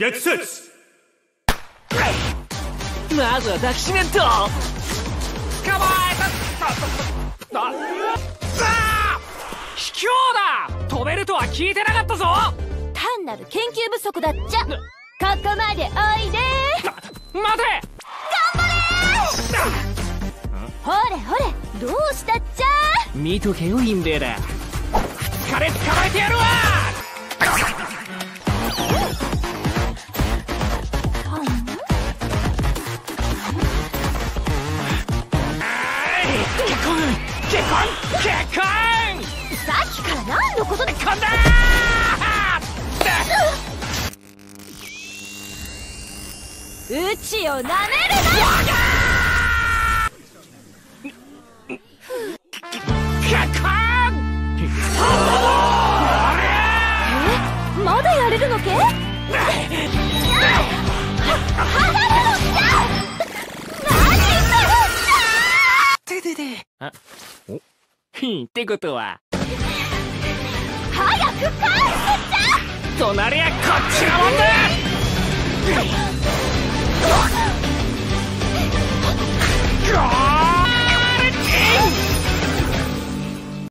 激節まずは抱きしめんと。捕まえた。ああ卑怯だ。飛べるとは聞いてなかったぞ。単なる研究不足だっちゃ。ここまでおいで。待て。ほれほれ。どうしたっちゃ。見とけよインベーダー結婚結婚結婚さっきから何のことで結婚だうちをなめるな結婚えまだやれるのけあお。ひんってことは。早く返してっちゃとなりゃこっちのもんだ